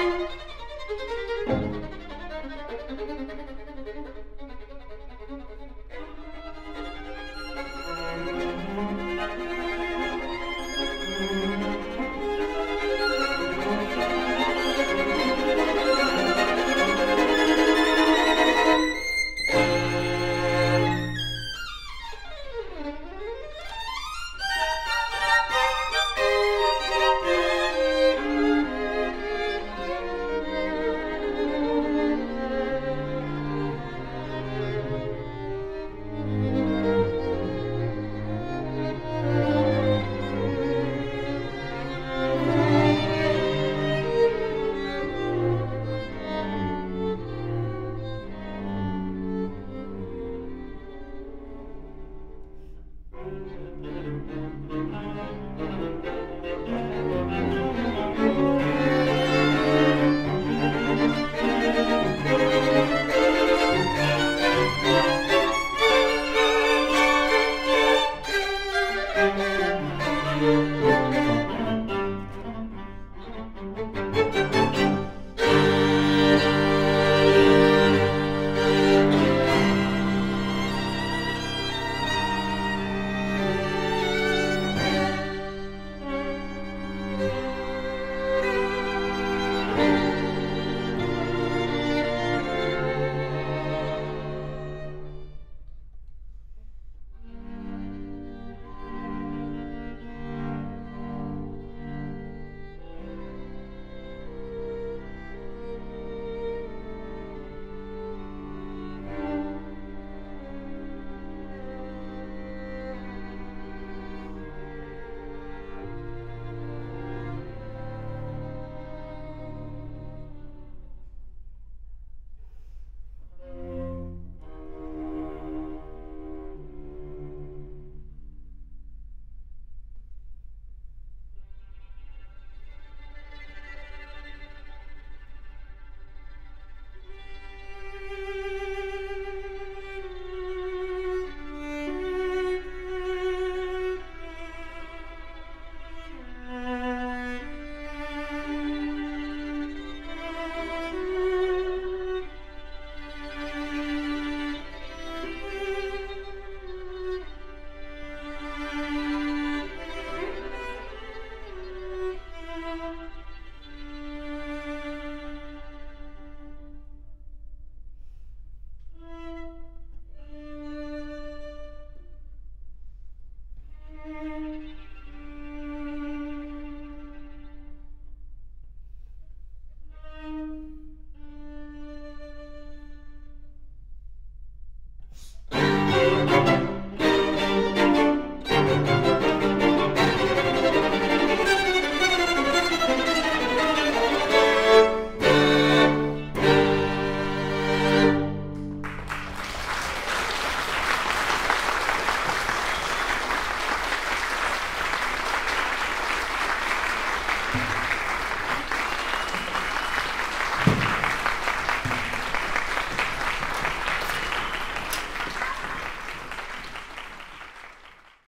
Bye.